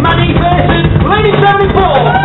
manifested. Lady 74.